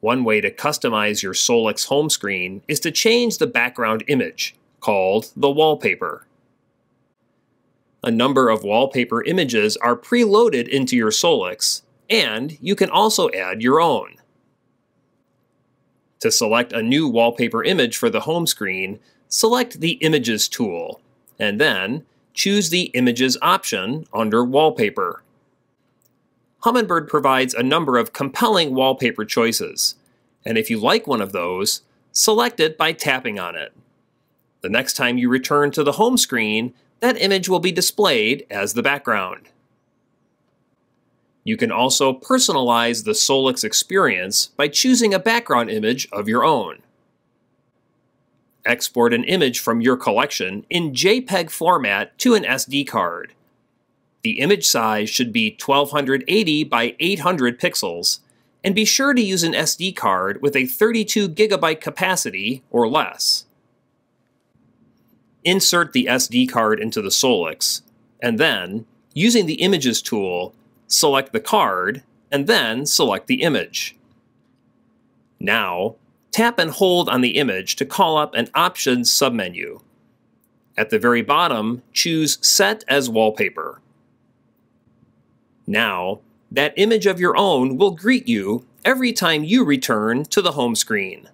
One way to customize your Solix home screen is to change the background image, called the wallpaper. A number of wallpaper images are preloaded into your Solix, and you can also add your own. To select a new wallpaper image for the home screen, select the Images tool, and then choose the Images option under Wallpaper. Humminbird provides a number of compelling wallpaper choices, and if you like one of those, select it by tapping on it. The next time you return to the home screen, that image will be displayed as the background. You can also personalize the Solix experience by choosing a background image of your own. Export an image from your collection in JPEG format to an SD card. The image size should be 1280 by 800 pixels, and be sure to use an SD card with a 32 gigabyte capacity or less. Insert the SD card into the Solix, and then, using the Images tool, select the card, and then select the image. Now, tap and hold on the image to call up an Options submenu. At the very bottom, choose Set as Wallpaper. Now, that image of your own will greet you every time you return to the home screen.